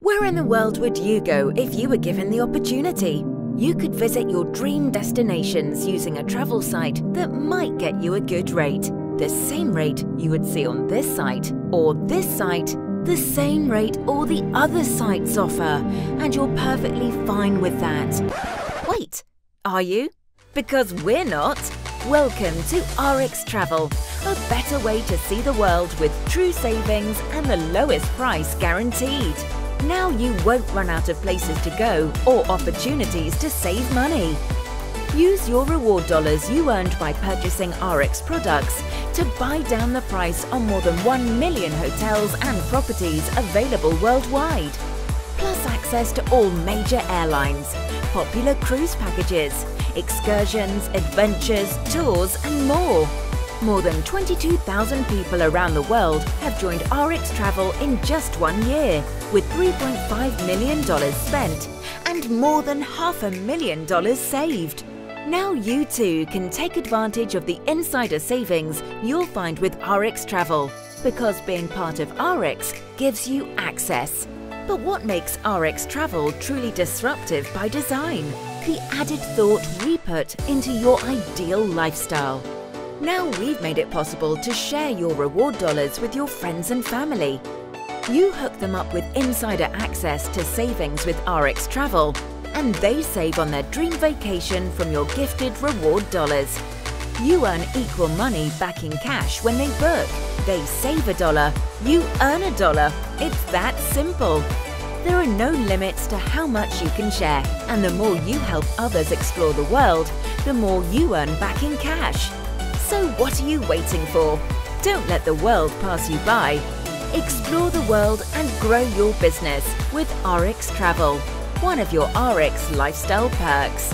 Where in the world would you go if you were given the opportunity? You could visit your dream destinations using a travel site that might get you a good rate. The same rate you would see on this site, or this site, the same rate all the other sites offer, and you're perfectly fine with that. Wait, are you? Because we're not. Welcome to ARIIX Travel, a better way to see the world with true savings and the lowest price guaranteed. Now you won't run out of places to go or opportunities to save money. Use your reward dollars you earned by purchasing ARIIX products to buy down the price on more than 1 million hotels and properties available worldwide. Plus access to all major airlines, popular cruise packages, excursions, adventures, tours and more. More than 22,000 people around the world have joined ARIIX Travel in just one year, with $3.5 million spent and more than half a million dollars saved. Now you too can take advantage of the insider savings you'll find with ARIIX Travel, because being part of ARIIX gives you access. But what makes ARIIX Travel truly disruptive by design? The added thought we put into your ideal lifestyle. Now we've made it possible to share your reward dollars with your friends and family. You hook them up with insider access to savings with ARIIX Travel, and they save on their dream vacation from your gifted reward dollars. You earn equal money back in cash when they book. They save a dollar, you earn a dollar. It's that simple. There are no limits to how much you can share, and the more you help others explore the world, the more you earn back in cash. So what are you waiting for? Don't let the world pass you by. Explore the world and grow your business with ARIIX Travel, one of your ARIIX lifestyle perks.